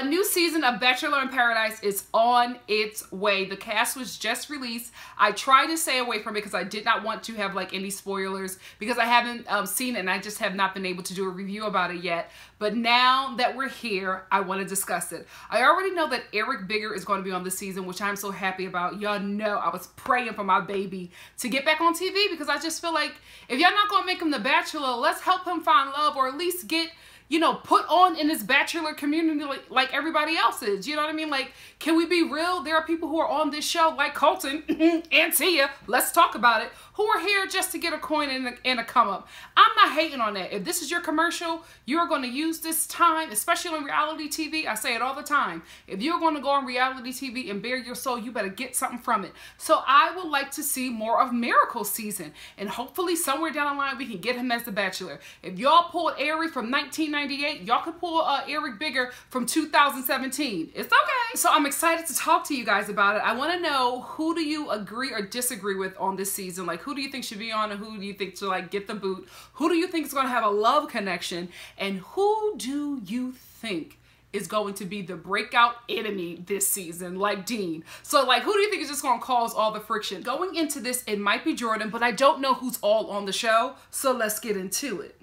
A new season of Bachelor in Paradise is on its way. The cast was just released. I tried to stay away from it because I did not want to have like any spoilers because I haven't um, seen it and I just have not been able to do a review about it yet. But now that we're here, I want to discuss it. I already know that Eric Bigger is going to be on the season, which I'm so happy about. Y'all know I was praying for my baby to get back on TV because I just feel like if y'all not going to make him the Bachelor, let's help him find love or at least get you know, put on in this bachelor community like, like everybody else is. You know what I mean? Like, can we be real? There are people who are on this show like Colton and Tia. Let's talk about it who are here just to get a coin and a, and a come up. I'm not hating on that. If this is your commercial, you're going to use this time, especially on reality TV. I say it all the time. If you're going to go on reality TV and bare your soul, you better get something from it. So I would like to see more of Miracle season. And hopefully somewhere down the line, we can get him as the Bachelor. If y'all pulled Arie from 1998, y'all can pull uh, Eric Bigger from 2017. It's okay. So I'm excited to talk to you guys about it. I want to know who do you agree or disagree with on this season? Like who do you think should be on and who do you think to like get the boot? Who do you think is going to have a love connection? And who do you think is going to be the breakout enemy this season, like Dean. So, like, who do you think is just going to cause all the friction? Going into this, it might be Jordan, but I don't know who's all on the show. So let's get into it.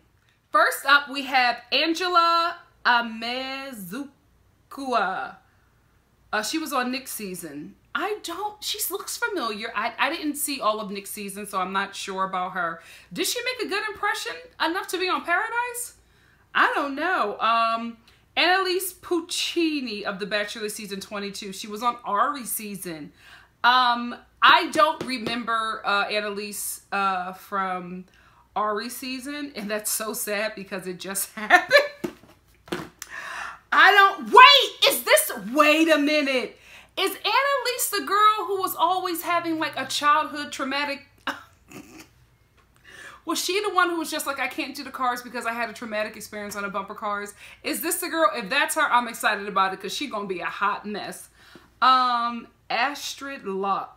First up, we have Angela Amezcua. Uh, she was on Nick's season. I don't, she looks familiar. I, I didn't see all of Nick's season, so I'm not sure about her. Did she make a good impression enough to be on Paradise? I don't know. Um, Annaliese Puccini of The Bachelor season 22. She was on Arie season. Um, I don't remember uh, Annaliese uh, from Arie season, and that's so sad because it just happened. I don't, wait, is this, wait a minute. Is Annaliese the girl who was always having like a childhood traumatic? was she the one who was just like, I can't do the cars because I had a traumatic experience on a bumper cars? Is this the girl? If that's her, I'm excited about it because she's going to be a hot mess. Um, Astrid Loch.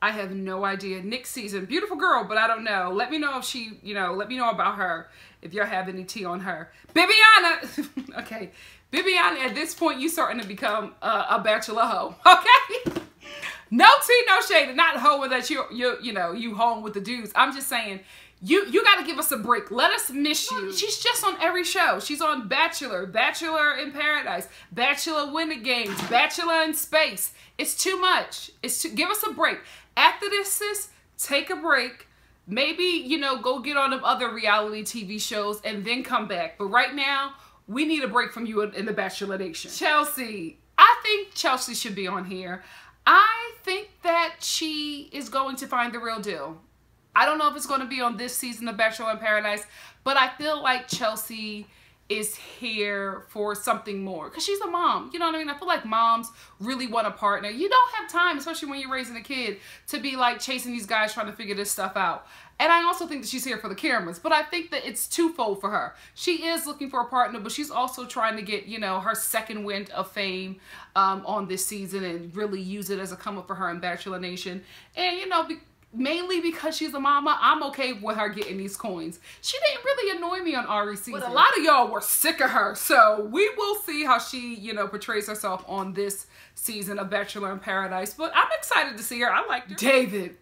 I have no idea. Nick season. Beautiful girl, but I don't know. Let me know if she, you know, let me know about her if y'all have any tea on her. Bibiana. okay. Bibiana, at this point, you starting to become uh, a bachelor hoe, okay? no tea, no shade, not hoe that you you you know you home with the dudes. I'm just saying. You you got to give us a break. Let us miss you. She's just on every show. She's on Bachelor, Bachelor in Paradise, Bachelor Winter Games, Bachelor in Space. It's too much. It's to give us a break. After this, sis, take a break. Maybe, you know, go get on them other reality TV shows and then come back. But right now, we need a break from you in the Bachelor Nation. Chelsea. I think Chelsea should be on here. I think that she is going to find the real deal. I don't know if it's going to be on this season of Bachelor in Paradise, but I feel like Chelsea is here for something more because she's a mom you know what i mean i feel like moms really want a partner you don't have time especially when you're raising a kid to be like chasing these guys trying to figure this stuff out and I also think that she's here for the cameras, but I think that it's twofold for her. She is looking for a partner, but she's also trying to get, you know, her second wind of fame um, on this season and really use it as a come up for her in Bachelor Nation. And, you know, be mainly because she's a mama, I'm okay with her getting these coins. She didn't really annoy me on Arie season. But a lot of y'all were sick of her. So we will see how she, you know, portrays herself on this season of Bachelor in Paradise. But I'm excited to see her. I like David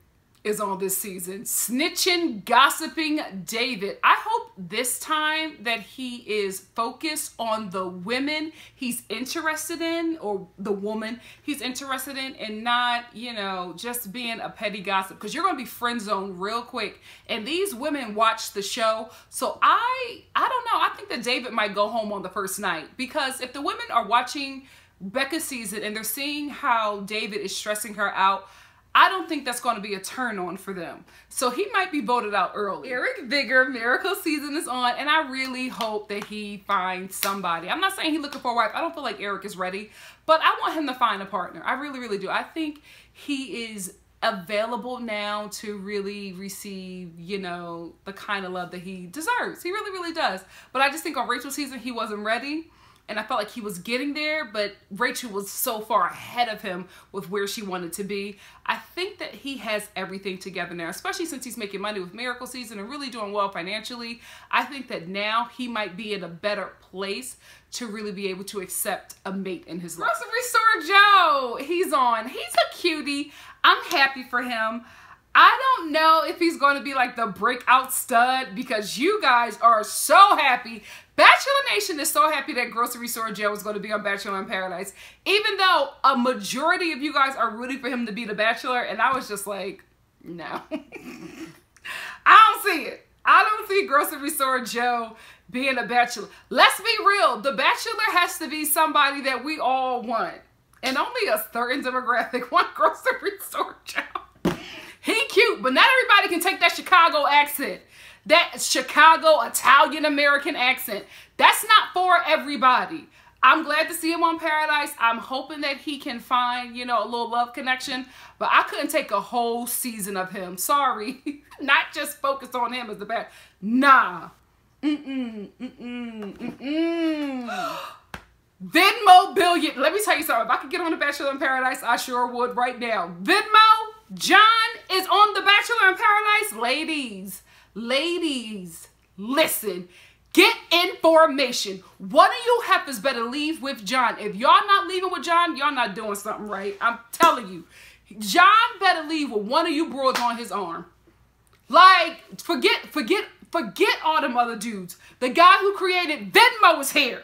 is on this season. Snitching, gossiping David. I hope this time that he is focused on the women he's interested in or the woman he's interested in and not, you know, just being a petty gossip because you're going to be friend zoned real quick. And these women watch the show. So I, I don't know. I think that David might go home on the first night because if the women are watching Becca's season and they're seeing how David is stressing her out, I don't think that's going to be a turn on for them. So he might be voted out early. Eric Bigger, Miracle Season is on, and I really hope that he finds somebody. I'm not saying he's looking for a wife. I don't feel like Eric is ready, but I want him to find a partner. I really, really do. I think he is available now to really receive, you know, the kind of love that he deserves. He really, really does. But I just think on Rachel's season, he wasn't ready. And I felt like he was getting there, but Rachel was so far ahead of him with where she wanted to be. I think that he has everything together now, especially since he's making money with Miracle Season and really doing well financially. I think that now he might be in a better place to really be able to accept a mate in his life. Grocery Store Joe, he's on. He's a cutie. I'm happy for him. I don't know if he's going to be like the breakout stud because you guys are so happy. Bachelor Nation is so happy that Grocery Store Joe is going to be on Bachelor in Paradise. Even though a majority of you guys are rooting for him to be the Bachelor. And I was just like, no. I don't see it. I don't see Grocery Store Joe being a Bachelor. Let's be real. The Bachelor has to be somebody that we all want. And only a certain demographic want Grocery Store Joe. He cute, but not everybody can take that Chicago accent. That Chicago Italian American accent. That's not for everybody. I'm glad to see him on Paradise. I'm hoping that he can find, you know, a little love connection. But I couldn't take a whole season of him. Sorry. not just focus on him as the bad. Nah. Mm-mm. Mm-mm. Mm-mm. Venmo billion. Let me tell you something. If I could get on The Bachelor in Paradise, I sure would right now. Venmo John is on The Bachelor in Paradise. Ladies, ladies, listen. Get information. One of you heifers better leave with John. If y'all not leaving with John, y'all not doing something right. I'm telling you. John better leave with one of you broads on his arm. Like, forget, forget, forget all them other dudes. The guy who created Venmo is here.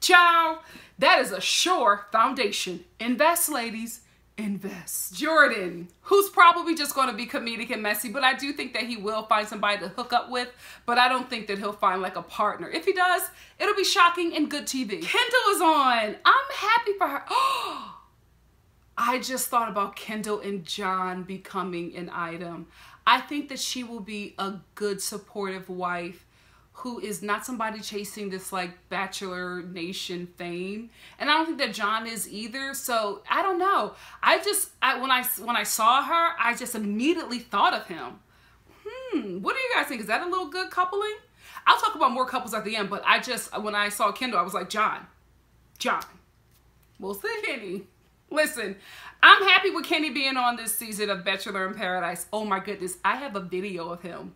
Ciao. That is a sure foundation. Invest, ladies invest. Jordan, who's probably just going to be comedic and messy, but I do think that he will find somebody to hook up with, but I don't think that he'll find like a partner. If he does, it'll be shocking and good TV. Kendall is on. I'm happy for her. Oh, I just thought about Kendall and John becoming an item. I think that she will be a good supportive wife who is not somebody chasing this like bachelor nation fame. And i don't think that john is either so i don't know. I just I, when i when i saw her i just immediately thought of him. Hmm what do you guys think? Is that a little good coupling? I'll talk about more couples at the end but i just when i saw kendall i was like john john we'll see. Kenny listen i'm happy with kenny being on this season of bachelor in paradise. Oh my goodness i have a video of him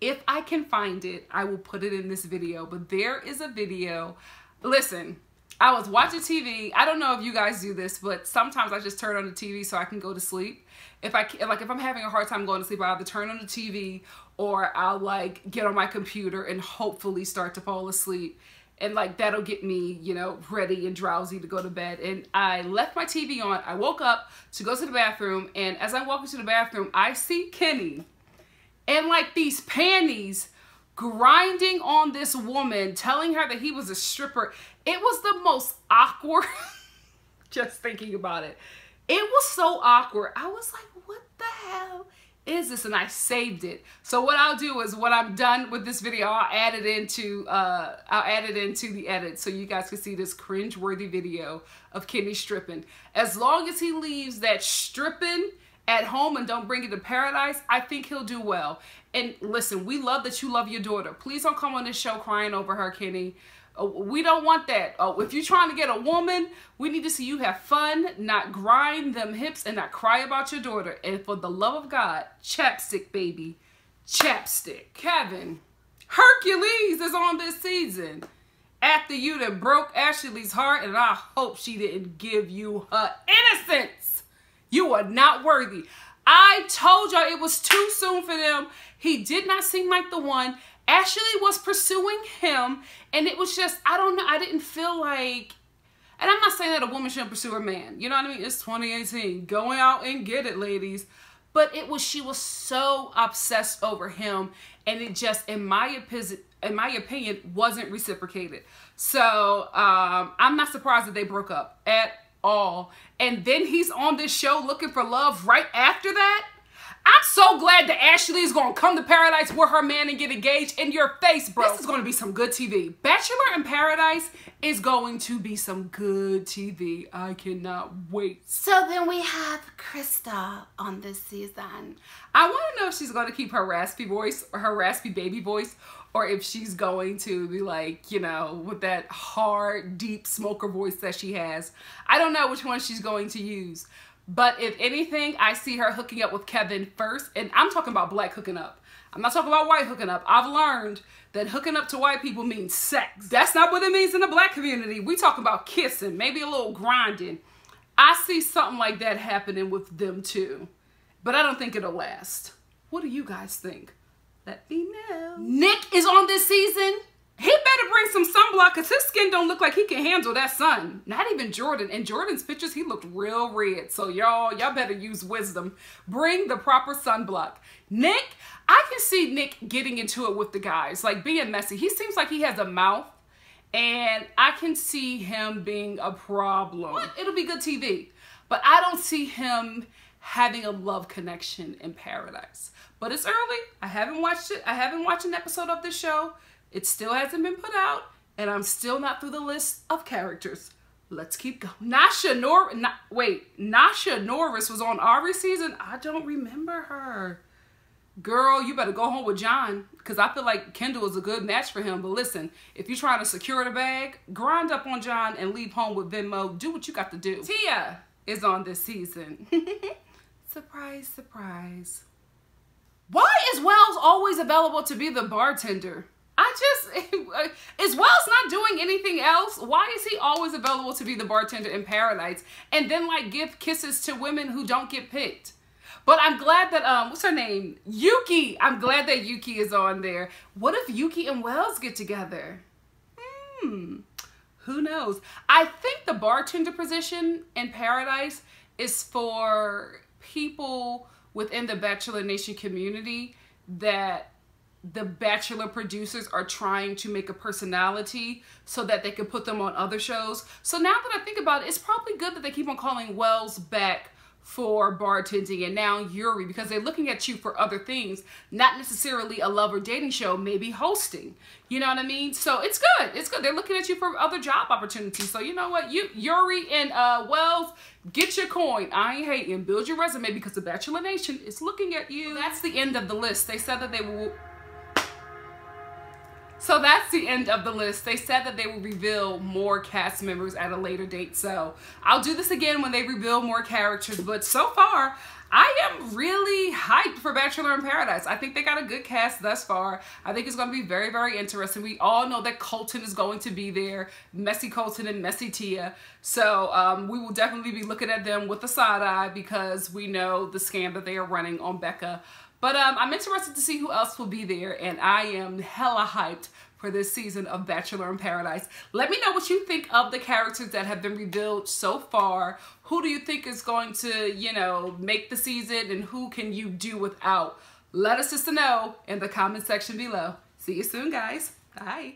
if I can find it, I will put it in this video. But there is a video. Listen, I was watching TV. I don't know if you guys do this, but sometimes I just turn on the TV so I can go to sleep. If I like, if I'm having a hard time going to sleep, I either turn on the TV or I'll like get on my computer and hopefully start to fall asleep. And like that'll get me, you know, ready and drowsy to go to bed. And I left my TV on. I woke up to go to the bathroom, and as I walk into the bathroom, I see Kenny and like these panties grinding on this woman, telling her that he was a stripper. It was the most awkward, just thinking about it. It was so awkward. I was like, what the hell is this? And I saved it. So what I'll do is when I'm done with this video, I'll add it into, uh, I'll add it into the edit so you guys can see this cringe-worthy video of Kenny stripping. As long as he leaves that stripping at home and don't bring it to paradise, I think he'll do well. And listen, we love that you love your daughter. Please don't come on this show crying over her, Kenny. Uh, we don't want that. Uh, if you're trying to get a woman, we need to see you have fun, not grind them hips, and not cry about your daughter. And for the love of God, chapstick, baby. Chapstick. Kevin, Hercules is on this season. After you that broke Ashley's heart, and I hope she didn't give you her innocence. You are not worthy. I told y'all it was too soon for them. He did not seem like the one. Ashley was pursuing him, and it was just, I don't know, I didn't feel like, and I'm not saying that a woman shouldn't pursue a man. You know what I mean? It's 2018. Go out and get it, ladies. But it was, she was so obsessed over him, and it just, in my opinion, in my opinion, wasn't reciprocated. So um, I'm not surprised that they broke up at all. And then he's on this show looking for love right after that. I'm so glad that Ashley is gonna come to paradise with her man and get engaged in your face, bro. This is gonna be some good TV. Bachelor in Paradise is going to be some good TV. I cannot wait. So then we have Krista on this season. I want to know if she's going to keep her raspy voice, or her raspy baby voice, or if she's going to be like, you know, with that hard, deep smoker voice that she has. I don't know which one she's going to use. But if anything, I see her hooking up with Kevin first. And I'm talking about black hooking up. I'm not talking about white hooking up. I've learned that hooking up to white people means sex. That's not what it means in the black community. We talk about kissing, maybe a little grinding. I see something like that happening with them too. But I don't think it'll last. What do you guys think? Let me know. Nick is on this season. He better bring some sunblock because his skin don't look like he can handle that sun. Not even Jordan. In Jordan's pictures, he looked real red. So y'all, y'all better use wisdom. Bring the proper sunblock. Nick, I can see Nick getting into it with the guys, like being messy. He seems like he has a mouth and I can see him being a problem. It'll be good TV. But I don't see him having a love connection in paradise. But it's early. I haven't watched it. I haven't watched an episode of the show. It still hasn't been put out, and I'm still not through the list of characters. Let's keep going. Nysha Nor Na wait, Nysha Norris was on Arie season. I don't remember her. Girl, you better go home with John because I feel like Kendall is a good match for him. But listen, if you're trying to secure the bag, grind up on John and leave home with Venmo. Do what you got to do. Tia is on this season. surprise, surprise. Why is Wells always available to be the bartender? I just, is Wells not doing anything else? Why is he always available to be the bartender in Paradise and then like give kisses to women who don't get picked? But I'm glad that, um, what's her name? Yuki. I'm glad that Yuki is on there. What if Yuki and Wells get together? Hmm, who knows? I think the bartender position in Paradise is for people within the Bachelor Nation community that the bachelor producers are trying to make a personality so that they can put them on other shows. So now that I think about it, it's probably good that they keep on calling Wells back for bartending and now Yuri because they're looking at you for other things, not necessarily a love or dating show, maybe hosting. You know what I mean? So it's good. It's good. They're looking at you for other job opportunities. So you know what? You Yuri and uh Wells, get your coin. I ain't hating. Build your resume because the Bachelor Nation is looking at you. That's the end of the list. They said that they will so that's the end of the list. They said that they will reveal more cast members at a later date. So I'll do this again when they reveal more characters. But so far, I am really hyped for Bachelor in Paradise. I think they got a good cast thus far. I think it's going to be very, very interesting. We all know that Colton is going to be there. Messy Colton and Messy Tia. So um, we will definitely be looking at them with a side eye because we know the scam that they are running on Becca. But um, I'm interested to see who else will be there, and I am hella hyped for this season of Bachelor in Paradise. Let me know what you think of the characters that have been revealed so far. Who do you think is going to, you know, make the season, and who can you do without? Let us just know in the comment section below. See you soon, guys. Bye.